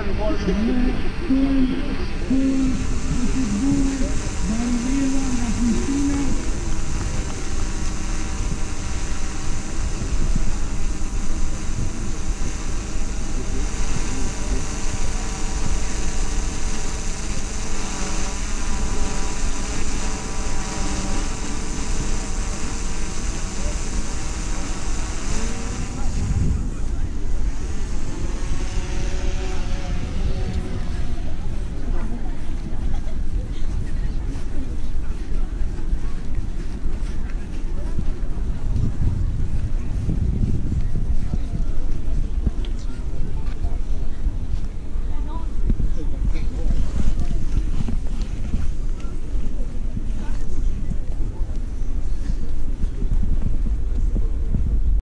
dai fuori.